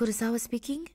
Kurosawa speaking.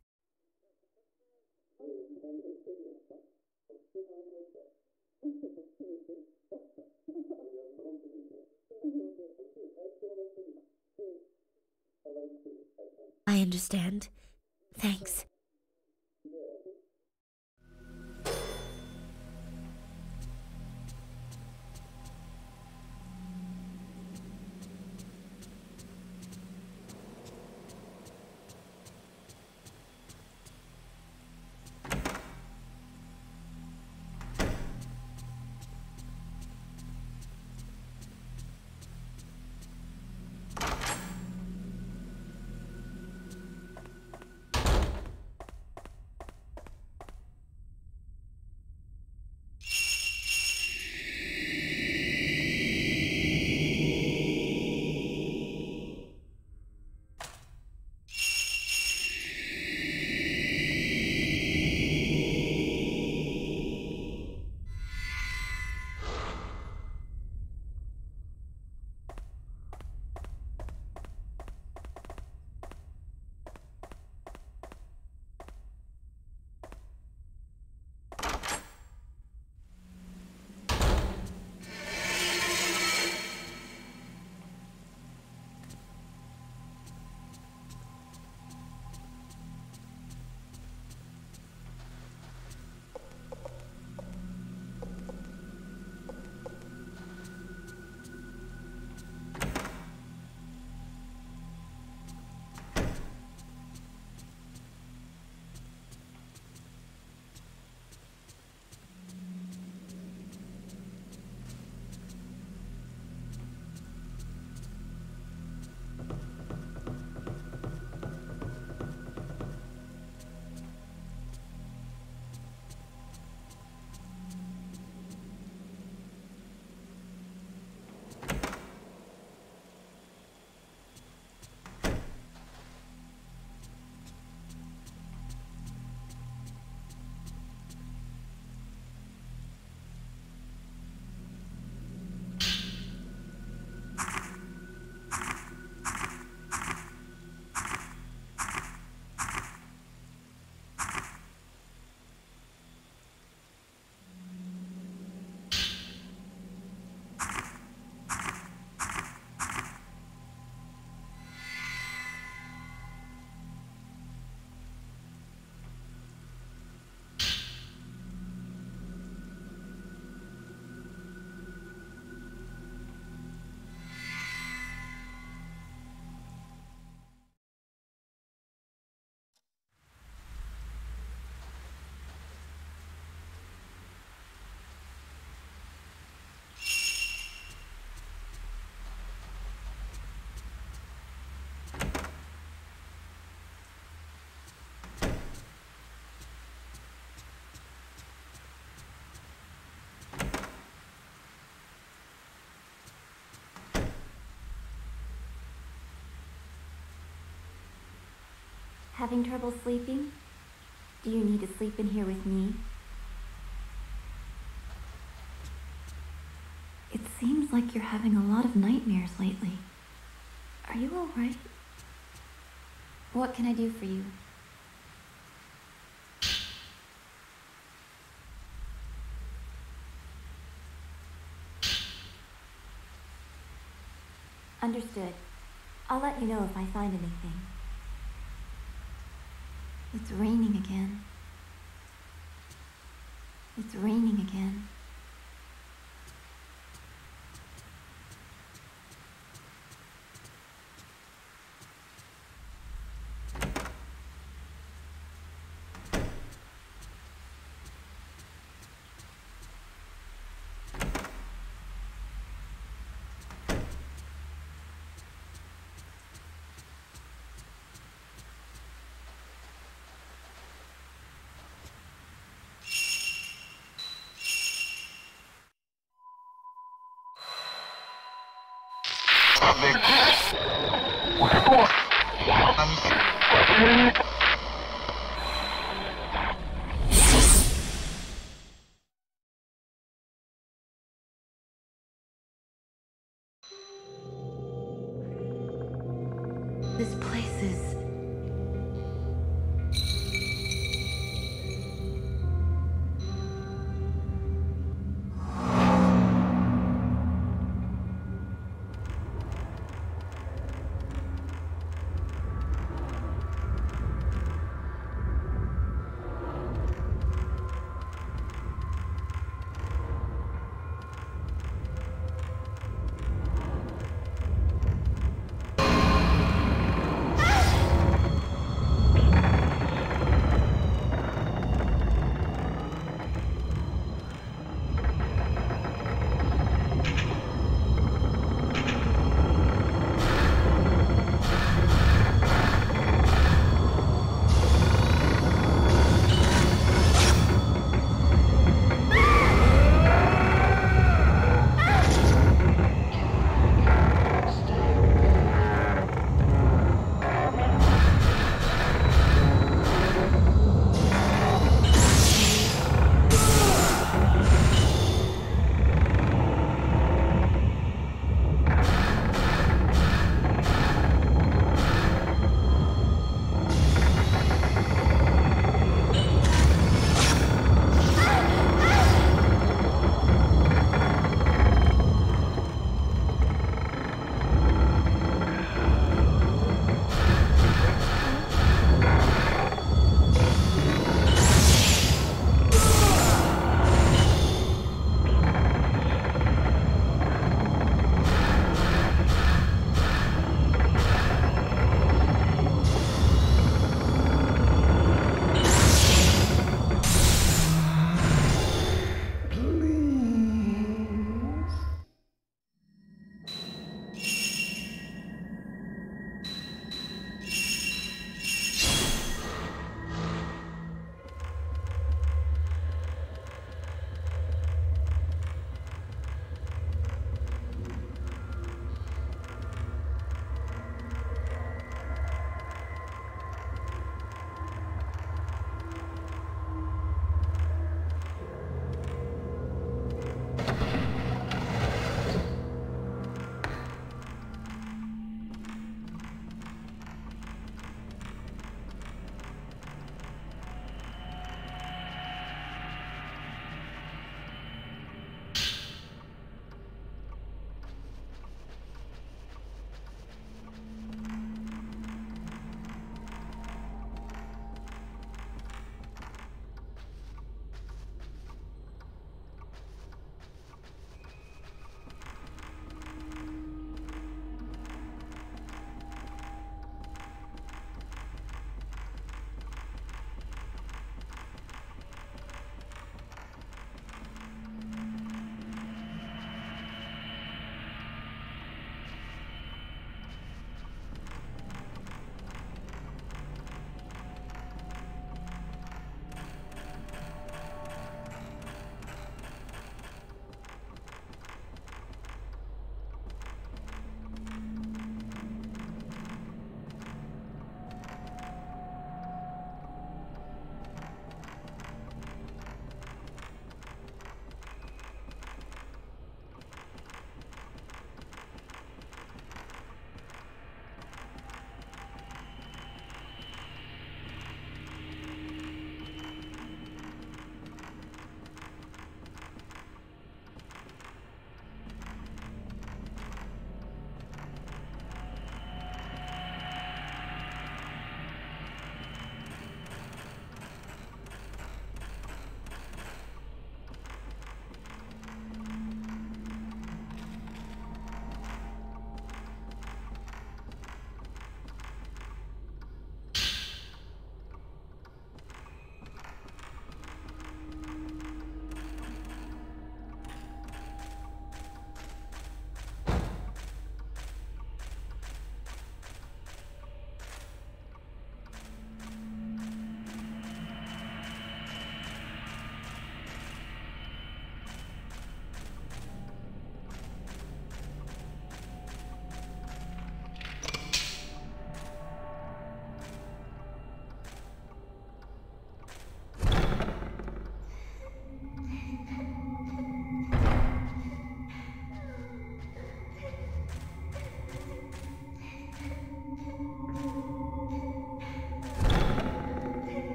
Having trouble sleeping? Do you need to sleep in here with me? It seems like you're having a lot of nightmares lately. Are you alright? What can I do for you? Understood. I'll let you know if I find anything. It's raining again. It's raining again. This place